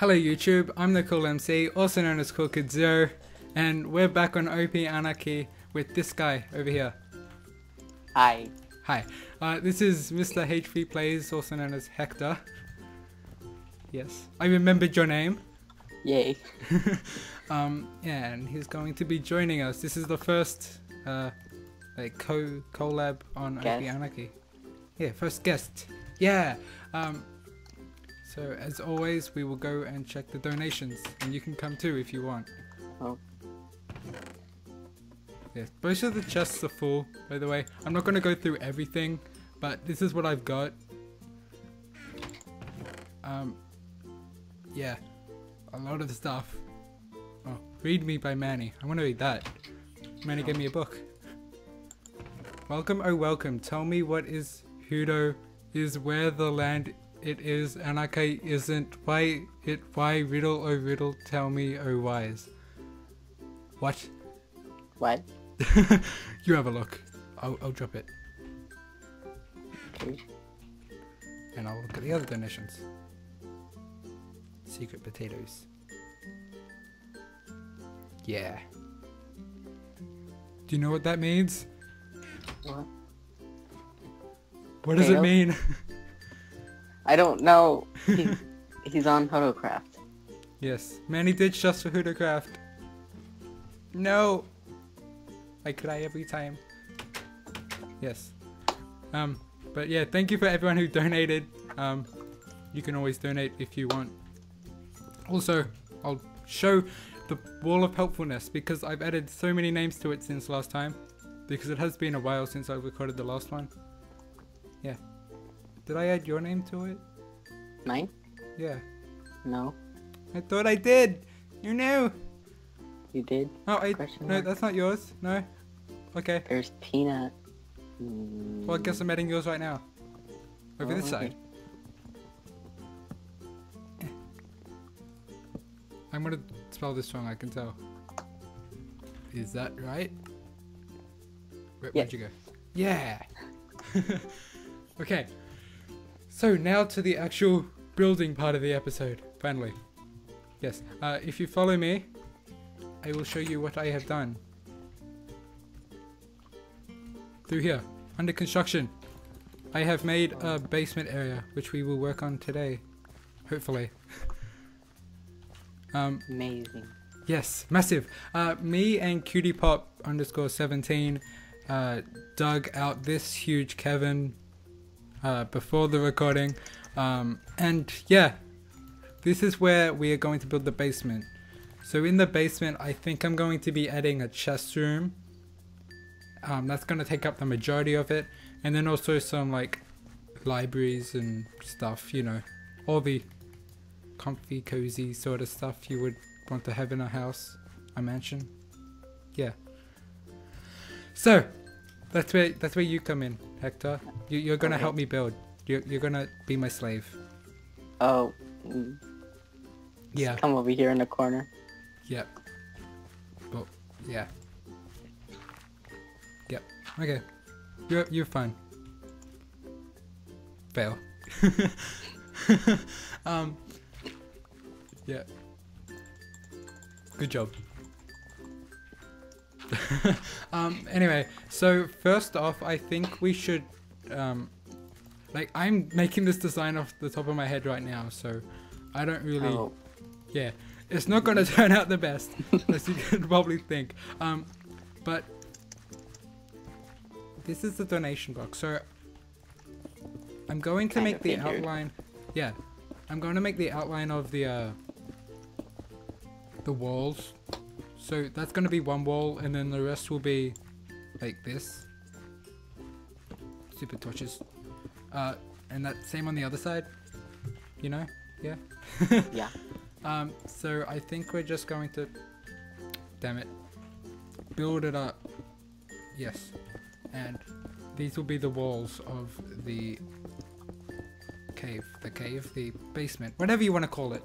Hello YouTube, I'm the Kool MC, also known as Kool Kid Zero, and we're back on OP Anarchy with this guy over here. Hi. Hi, uh, this is Mr. HV Plays, also known as Hector. Yes, I remembered your name. Yay. um, yeah, and he's going to be joining us. This is the first uh, like co collab on Guest. OP Anarchy. Yeah, first guest. Yeah. Um, so as always, we will go and check the donations, and you can come too if you want. Oh. Yes, most of the chests are full, by the way. I'm not going to go through everything, but this is what I've got. Um, yeah, a lot of stuff. Oh, Read Me by Manny. I want to read that. Manny gave me a book. Welcome, oh welcome. Tell me what is Hudo is where the land it is Anarchy isn't. Why it why riddle oh riddle tell me oh wise. What? What? you have a look. I'll, I'll drop it. Okay. And I'll look at the other donations. Secret potatoes. Yeah. Do you know what that means? What? What does it mean? I don't know. He, he's on Photocraft. yes. Manny ditched us for Hoodocraft. No. I cry every time. Yes. Um, but yeah, thank you for everyone who donated. Um, you can always donate if you want. Also, I'll show the wall of helpfulness because I've added so many names to it since last time. Because it has been a while since I recorded the last one. Did I add your name to it? Mine? Yeah. No. I thought I did. You knew. You did? Oh, I Question no, mark? that's not yours. No. Okay. There's Peanut. Mm, Well, I guess I'm adding yours right now. Over Oh, this okay. side. I'm gonna spell this wrong. I can tell. Is that right? Yeah. Where'd you go? Yeah. okay. So now to the actual building part of the episode. Finally. Yes. Uh, if you follow me, I will show you what I have done. Through here, under construction, I have made a basement area, which we will work on today, hopefully. um, Amazing. yes, massive. Uh, me and Cutie Pop underscore seventeen uh, dug out this huge cavern uh, before the recording, um, and yeah, this is where we are going to build the basement. So in the basement, I think I'm going to be adding a chest room. Um, that's going to take up the majority of it, and then also some like libraries and stuff. You know, all the comfy, cozy sort of stuff you would want to have in a house, a mansion. Yeah. So, that's where that's where you come in, Hector. You, you're gonna Okay. help me build. You're, you're gonna be my slave. Oh. Yeah. Come over here in the corner. Yep. Well, yeah. Yep. Okay. You're you're fine. Fail. um. Yeah. Good job. um. Anyway, so first off, I think we should um. Like I'm making this design off the top of my head right now, so I don't really. Oh. Yeah, it's not going to turn out the best, as you can probably think. Um, but this is the donation box, so I'm going to Kinda make the figured. outline. Yeah, I'm going to make the outline of the uh, the walls. So that's going to be one wall, and then the rest will be like this. Super torches. Uh, and that same on the other side. You know? Yeah. Yeah. Um, so I think we're just going to, damn it, build it up. Yes, and these will be the walls of the cave, the cave, the basement, whatever you want to call it.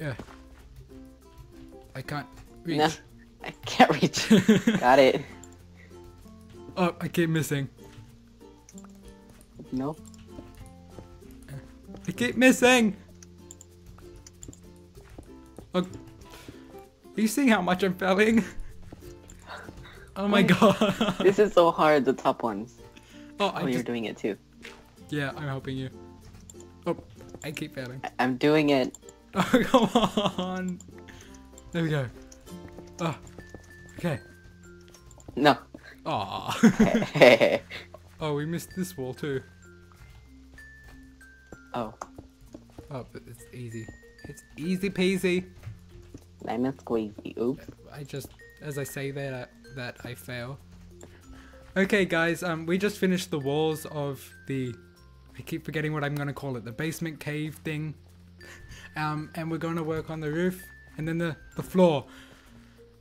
Yeah. I can't reach. No, I can't reach. Got it. oh, I keep missing. No. I keep missing. Oh, are you seeing how much I'm failing? Oh my god. This is so hard, the top ones. oh, Oh, you're just, doing it too. yeah, I'm helping you. Oh, I keep failing. I- I'm doing it. Oh, come on. There we go. Oh, okay. No. Aw. oh, we missed this wall too. oh, Oh, but it's easy. It's easy peasy. lemon squeezy. Oops. I just, as I say that, that I fail. Okay, guys, um, we just finished the walls of the, I keep forgetting what I'm gonna call it, the basement cave thing. Um, and we're gonna work on the roof and then the, the floor.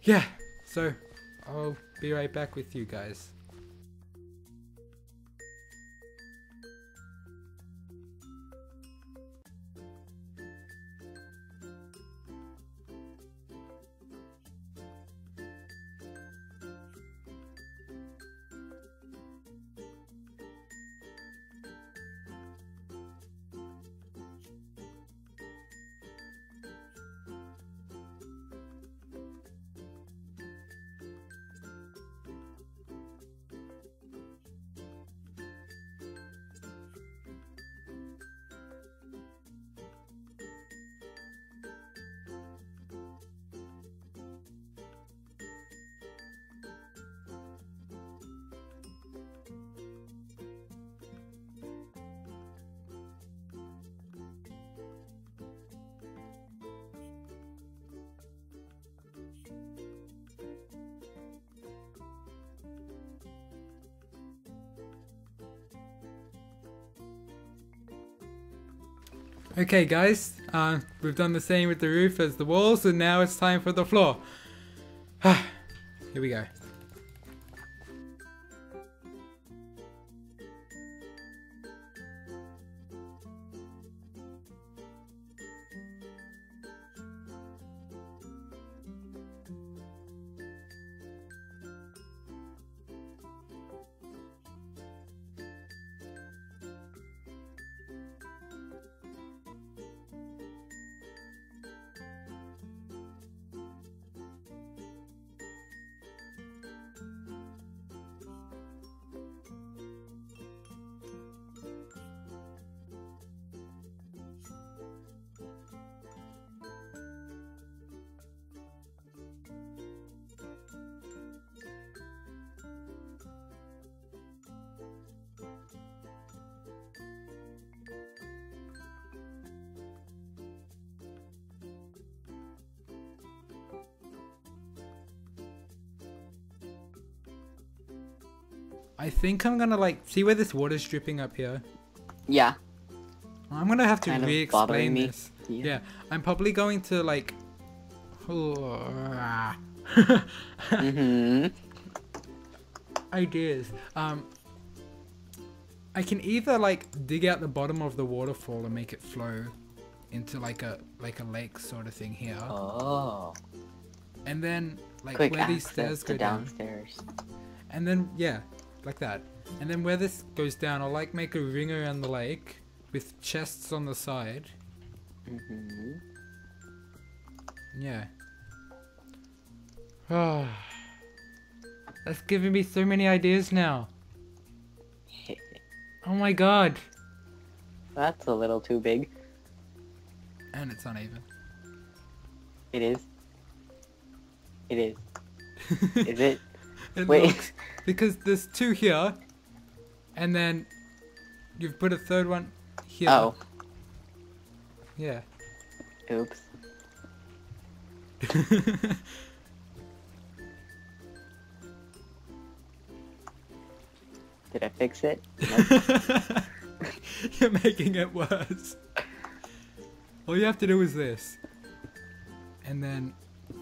Yeah, so I'll be right back with you guys. Okay, guys, uh, we've done the same with the roof as the walls, and now it's time for the floor. Here we go. I think I'm gonna like see where this water's dripping up here. Yeah. I'm gonna have to re-explain this. Yeah. Yeah, I'm probably going to like. Mm-hmm. Ideas. Um, I can either like dig out the bottom of the waterfall and make it flow into like a like a lake sort of thing here, Oh. and then like Quick where these stairs go down, downstairs. and then yeah, like that, and then where this goes down, I'll like make a ring around the lake with chests on the side. Mm-hmm. Yeah. Oh, that's giving me so many ideas now. Oh my god. That's a little too big. And it's uneven. It is. It is. Is it? It Wait. looks because there's two here, and then you've put a third one here. Oh. Yeah. Oops. Did I fix it? Nope. You're making it worse. All you have to do is this, and then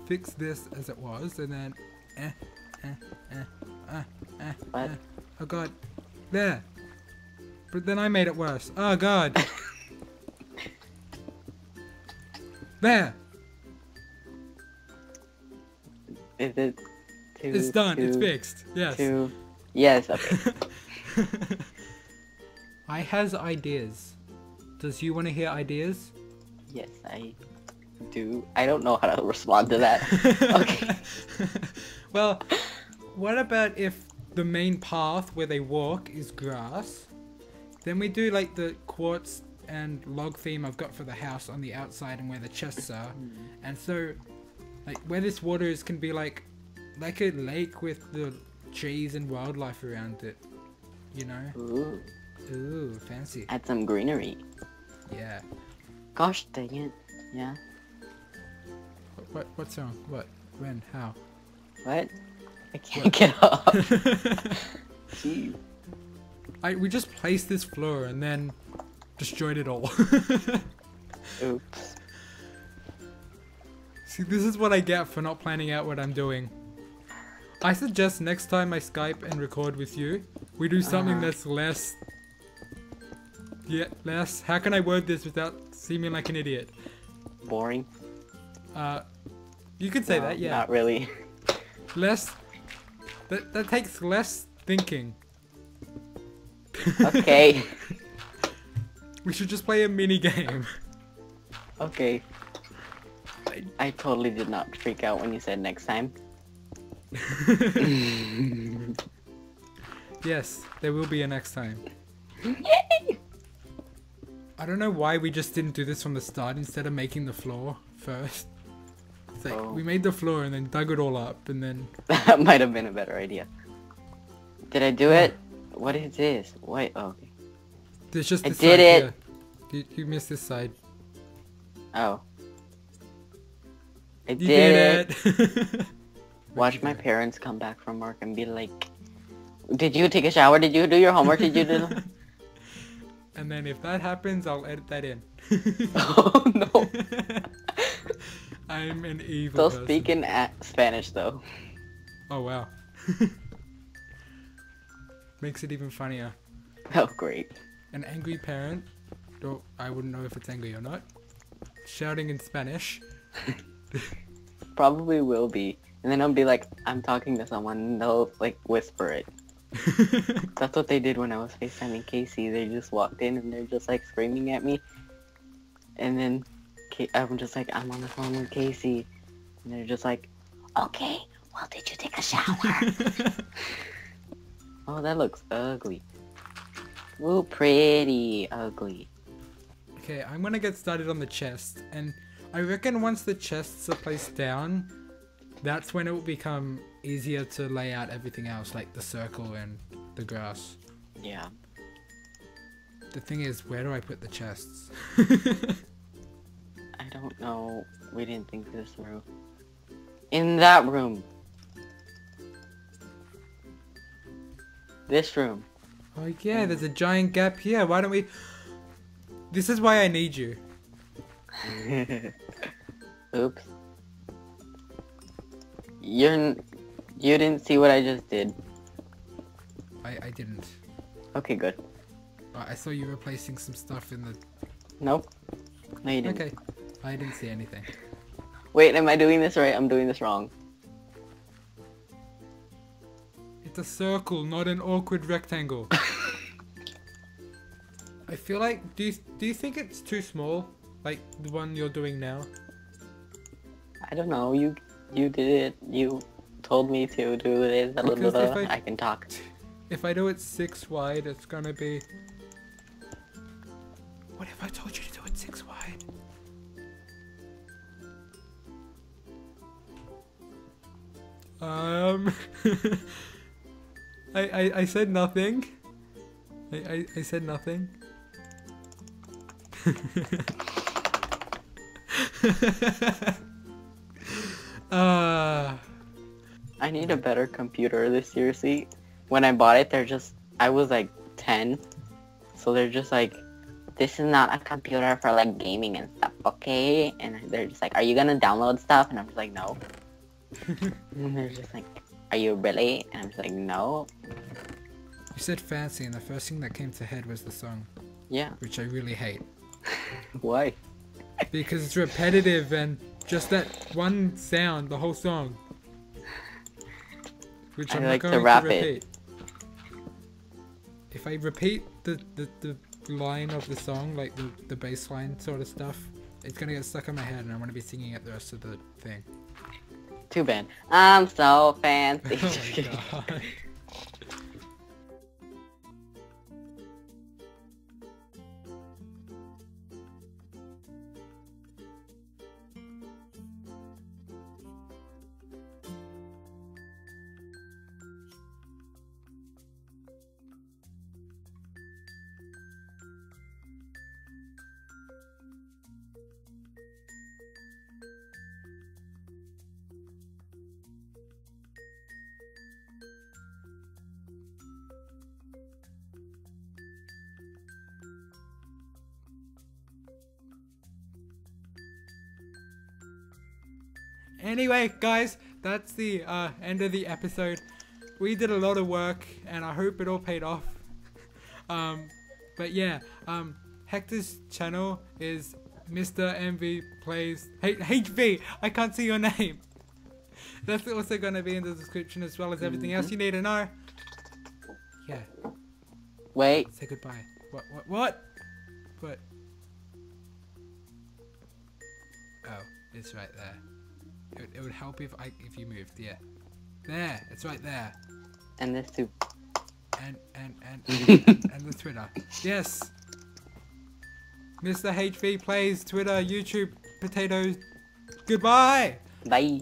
fix this as it was, and then eh, what? Oh god. There. But then I made it worse. Oh god. there. Is it two, It's done. Two, it's fixed. Yes. Two. Yes. Okay. I has ideas. Does you want to hear ideas? Yes, I do. I don't know how to respond to that. okay. well, what about if the main path where they walk is grass? Then we do like the quartz and log theme I've got for the house on the outside and where the chests are. Hmm. And so, like where this water is can be like, like a lake with the trees and wildlife around it. You know? Ooh, Ooh, fancy. add some greenery. Yeah. Gosh dang it. Yeah. What? What? What's wrong? What? When? How? What? I can't get up. Jeez. I we just placed this floor and then destroyed it all. Oops. See, this is what I get for not planning out what I'm doing. I suggest next time I Skype and record with you, we do something Uh-huh. that's less. Yeah, less. How can I word this without seeming like an idiot? Boring. Uh, you could say No, that, yeah. Not really. Less. That that takes less thinking. Okay. We should just play a mini game. okay. I- I totally did not freak out when you said next time. Yes, there will be a next time. Yay! I don't know why we just didn't do this from the start instead of making the floor first. It's like Oh. we made the floor and then dug it all up and then That might have been a better idea. Did I do it? What is this? Wait, oh, okay. there's just I did side it. You, you missed this side. Oh. I did, did, it. it. Watch my parents come back from work and be like, Did you take a shower? Did you do your homework? Did you do and then if that happens, I'll edit that in. Oh no. I'm an evil Still speaking at Spanish though. Oh wow. Makes it even funnier. Oh great. An angry parent, though I wouldn't know if it's angry or not, shouting in Spanish. Probably will be. And then I'll be like, I'm talking to someone and they'll like whisper it. That's what they did when I was FaceTiming Casey. They just walked in and they're just like screaming at me. And then I'm just like, I'm on the phone with Casey. And they're just like, okay, well, did you take a shower? oh, that looks ugly. Ooh, pretty ugly. Okay, I'm gonna get started on the chest, and I reckon once the chests are placed down, that's when it will become easier to lay out everything else, like the circle and the grass. Yeah. The thing is, where do I put the chests? I don't know. We didn't think this through. In that room. This room. oh yeah, there's a giant gap here. Why don't we? This is why I need you. Oops. You're you didn't see what I just did. I I didn't. Okay, good. Uh, I saw you replacing some stuff in the. Nope. No, you didn't. Okay, I didn't see anything. Wait, am I doing this right? I'm doing this wrong. It's a circle, not an awkward rectangle. I feel like do you do you think it's too small, like the one you're doing now? I don't know. You you did it. You told me to do this. Blah, blah, Because blah, if blah. I- I can talk. If I do it six wide, it's gonna be. Um, I, I I said nothing. I I, I said nothing. uh, I need a better computer. This seriously. When I bought it, they're just. I was like 10, so they're just like, this is not a computer for like gaming and stuff, okay? And they're just like, are you gonna download stuff? And I'm just like, no. and they're just like, are you really? And I'm like, no. you said fancy, and the first thing that came to head was the song, Yeah. which I really hate. Why? because it's repetitive and just that one sound the whole song which I I'm like not to going rap to it. repeat. If I repeat the, the, the line of the song, like the, the bass line sort of stuff, it's gonna get stuck in my head and I'm gonna be singing it the rest of the thing. Too bad. I'm so fancy. Oh Anyway, guys, that's the uh, end of the episode. We did a lot of work, and I hope it all paid off. um, but yeah, um, Hector's channel is Mr. MV Plays H- HV. I can't see your name. That's also gonna be in the description as well as everything else you need to know. Yeah, Wait. say goodbye. What? What? What? What? Oh, it's right there. It, would- it would help if I if you moved. Yeah, there. It's right there. And this too. And and and and, and the Twitter. Yes. Mr. HV plays Twitter, YouTube, potatoes. Goodbye. Bye.